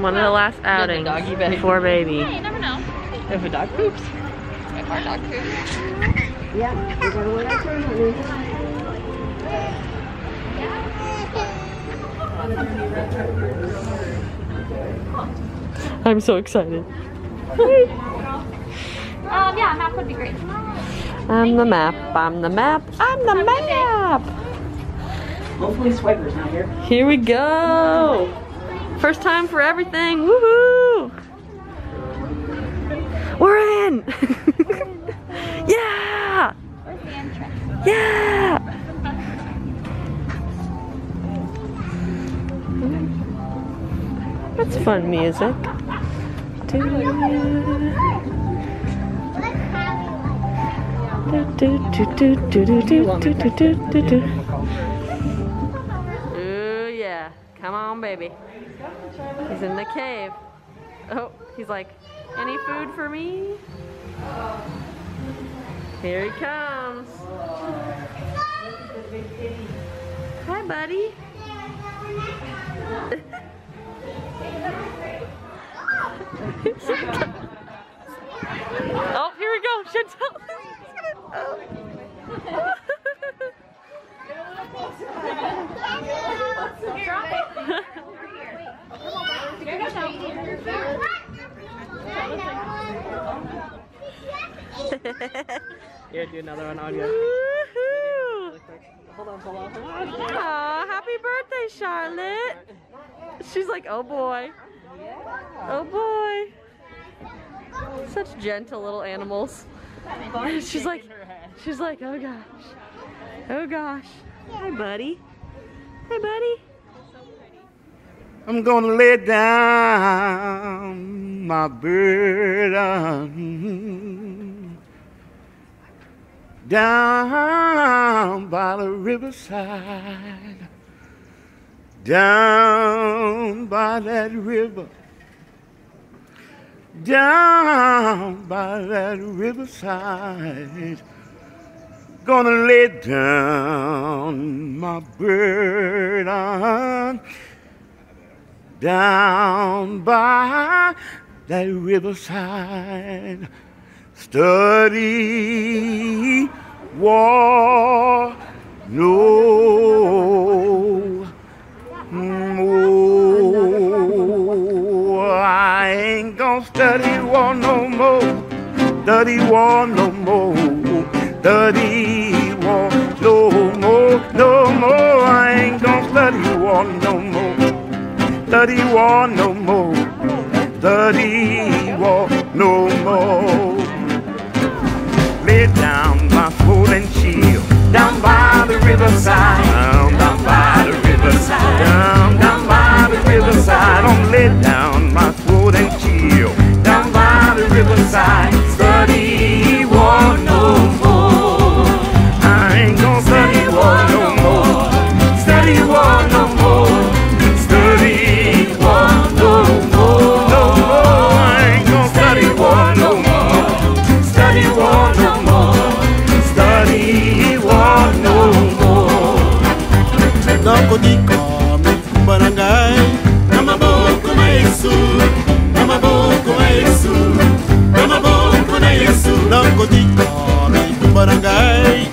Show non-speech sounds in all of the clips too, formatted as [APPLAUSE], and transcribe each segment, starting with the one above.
One of the last outings doggy bag. before baby. Yeah, you never know. If a dog poops. If our dog poops. Yeah, we're gonna wear that shirt, honey. I'm so excited. Um, yeah, map would be great. I'm the map. I'm the map. I'm the map. Hopefully Swiper's not here. Here we go. First time for everything. Woohoo! We're in. [LAUGHS] yeah. Yeah. That's fun music. Ooh come on baby. He's in the cave. Oh, he's like, any food for me? Here he comes. Hi, buddy. [LAUGHS] oh, here we go, Chantel. [LAUGHS] Oh. [LAUGHS] Here, do another one on you. Woohoo! Hold on, hold on, hold on. Aw, happy birthday, Charlotte. She's like, oh boy. Oh boy. Such gentle little animals. [LAUGHS] She's like, she's like, oh gosh. Oh gosh. Hi, buddy. Hi, buddy. I'm gonna lay down my burden down by the riverside, down by that river, down by that riverside. Gonna lay down my burden down by that riverside. Study war, no more. I ain't gonna study war no more. Study war no more. Study war no more, no more. I ain't gonna study war no more study war no more. Study war no more. Lay down nakondika mikumba na ngai. Na maboko na yesu na maboko na yesu na maboko na yesu. Nakondika mikumba na ngai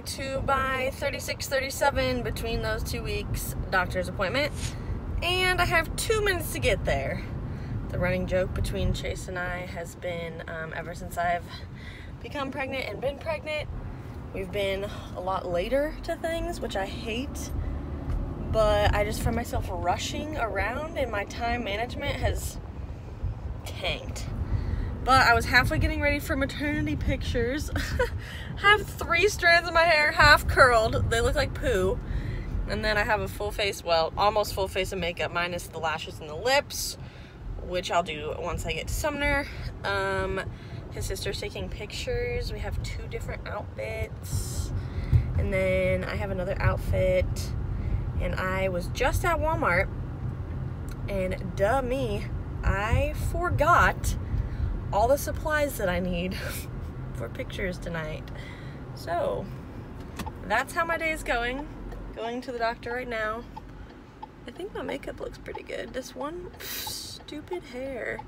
to my 3637 between those two weeks doctor's appointment and I have two minutes to get there. The running joke between Chase and I has been um, ever since I've become pregnant and been pregnant we've been a lot later to things which I hate but I just find myself rushing around and my time management has tanked. But I was halfway getting ready for maternity pictures. I [LAUGHS] have three strands of my hair half curled. They look like poo. And then I have a full face, well, almost full face of makeup minus the lashes and the lips, which I'll do once I get to Sumner. Um, his sister's taking pictures. We have two different outfits. And then I have another outfit. And I was just at Walmart. And duh me, I forgot all the supplies that I need [LAUGHS] for pictures tonight. So, that's how my day is going. Going to the doctor right now. I think my makeup looks pretty good. This one stupid hair.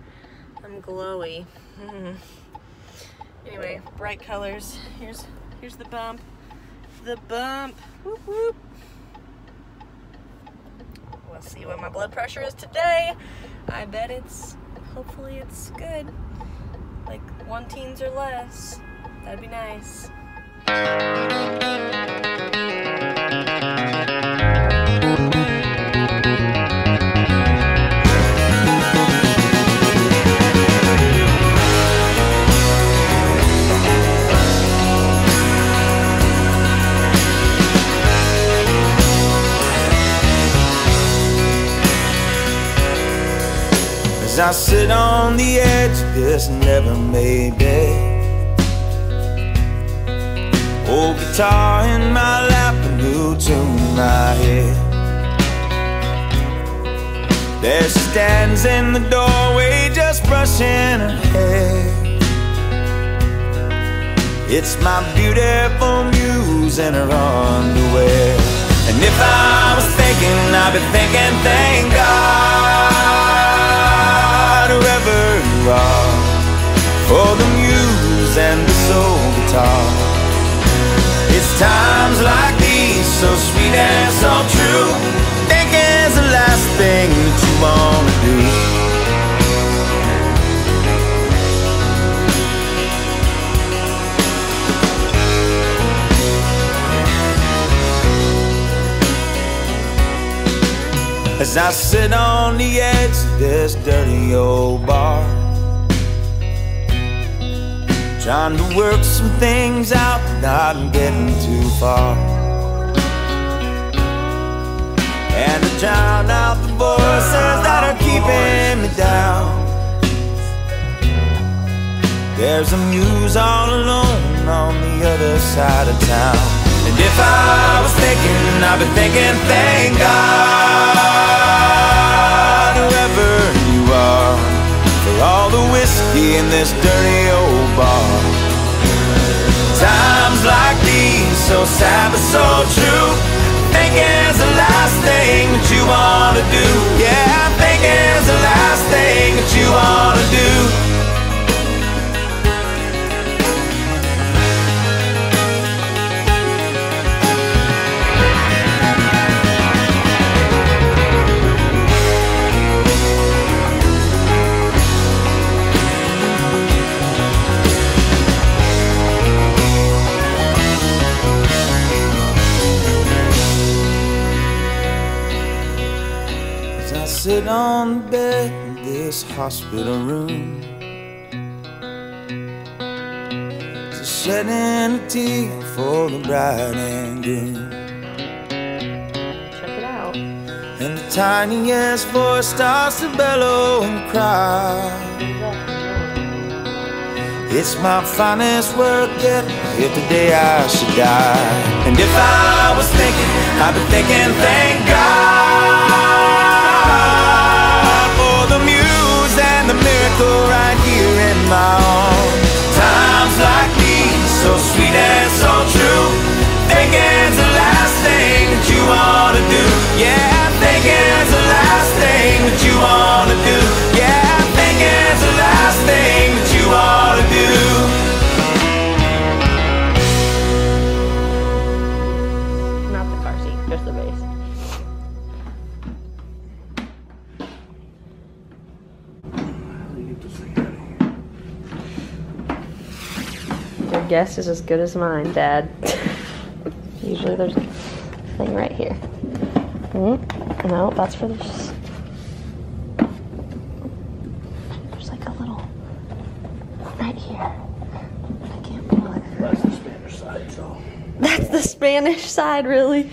I'm glowy. Mhm. Anyway, bright colors. Here's here's the bump. The bump. Whoop whoop. We'll see what my blood pressure is today. I bet it's hopefully it's good one teens or less. That'd be nice. As I sit on the edge of this never made bed Old guitar in my lap, a new tune in my head. There she stands in the doorway just brushing her hair. It's my beautiful muse in her underwear. And if I was thinking, I'd be thinking, thank God For the muse and the soul guitar. It's times like these, so sweet and so true. Thinking's the last thing that you wanna do. As I sit on the edge of this dirty old bar Trying to work some things out, not getting too far. And to drown out the voices that are keeping me down. There's a muse all alone on the other side of town. And if I was thinking, I'd be thinking, thank God Whoever you are For all the whiskey in this dirty old bar Times like these, so sad but so true. Thinking's the last thing that you wanna do. Yeah, thinking's the last thing that you wanna do sit on the bed in this hospital room. Just shedding a tear for the bride and groom Check it out. And the tiniest voice starts to bellow and cry. It's my finest work yet, if the day I should die. And if I was thinking, I'd be thinking, thank God my arms. Times like these, so sweet and so true. Thinking's the last thing that you ought to do. Yeah, thinking's the last thing that you ought guess is as good as mine, Dad. Usually there's a thing right here. Hmm? No, that's for this. There's like a little right here. I can't pull it. That's the Spanish side, so. That's the Spanish side, really.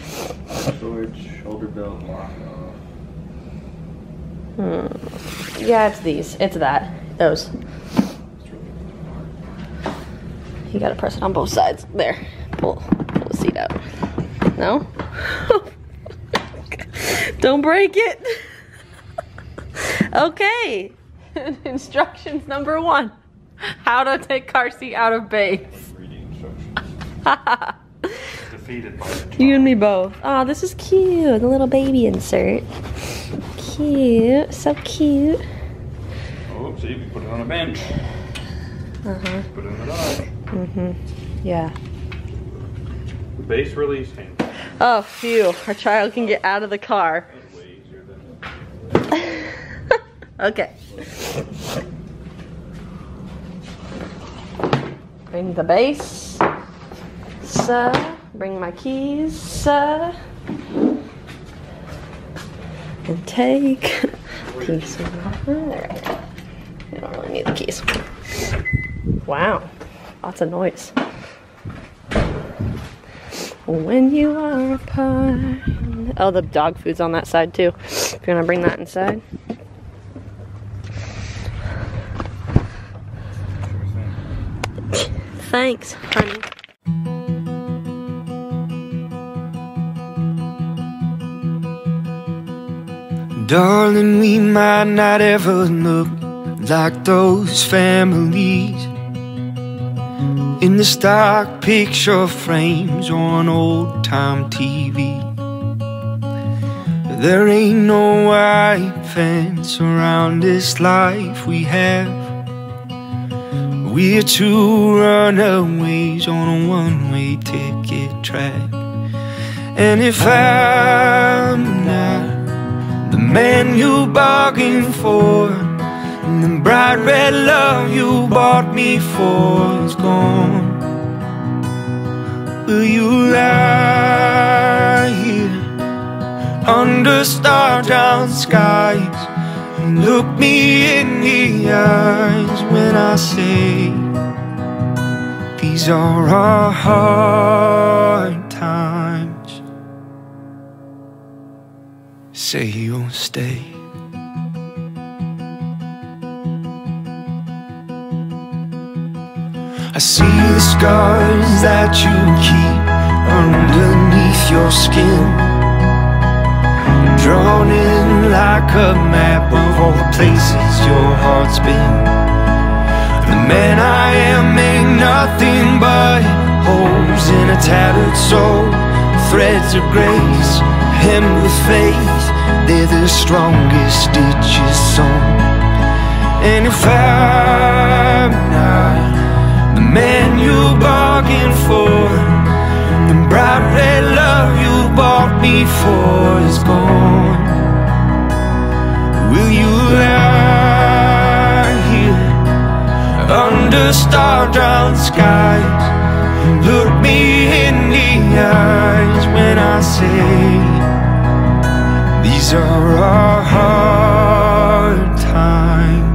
Storage, shoulder belt, lock off. Yeah, it's these. It's that. Those. You gotta press it on both sides. There. Pull, pull the seat out. No? [LAUGHS] Don't break it. [LAUGHS] okay. [LAUGHS] Instructions number one. How to take car seat out of base. Reading instructions. Defeated by You and me both. Oh, this is cute. The little baby insert. Cute. So cute. Oh, see, we put it on a bench. Uh-huh. Put it the Dodge. Yeah. Base release hand. Oh, phew. Our child can get out of the car. That's way easier than. Okay. Bring the base. So, bring my keys. So, and take piece of Alright. You don't really need the keys. Wow. Lots of noise. When you are apart. Oh, the dog food's on that side too. If you want to bring that inside. Thanks, honey. Darling, we might not ever look like those families in the stock picture frames on old time TV. There ain't no white fence around this life we have. We're two runaways on a one way ticket track. And if I'm not the man you bargained for, and the bright red love you bought me for is gone, will you lie here under star-drowned skies? and Look me in the eyes when I say these are our hard times. Say you'll stay. I see the scars that you keep underneath your skin. Drawn in like a map of all the places your heart's been. The man I am ain't nothing but holes in a tattered soul. Threads of grace, hemmed with faith. They're the strongest stitches sewn And if I'm not the man you bargained for The bright red love you bought me for is gone. Will you lie here under star-drowned skies? Look me in the eyes when I say These are our hard times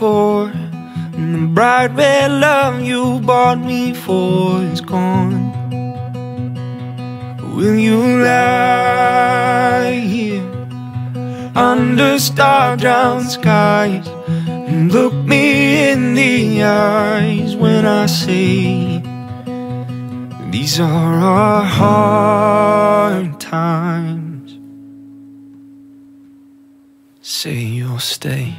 for, and the bright red love you bought me for is gone, will you lie here under star drowned skies and look me in the eyes when I say these are our hard times? Say you'll stay.